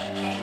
Okay.